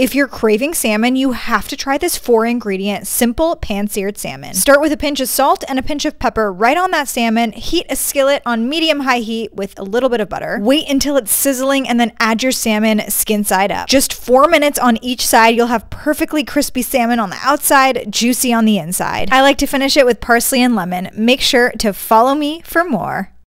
If you're craving salmon, you have to try this four ingredient simple pan seared salmon. Start with a pinch of salt and a pinch of pepper right on that salmon. Heat a skillet on medium high heat with a little bit of butter. Wait until it's sizzling and then add your salmon skin side up. Just four minutes on each side, you'll have perfectly crispy salmon on the outside, juicy on the inside. I like to finish it with parsley and lemon. Make sure to follow me for more.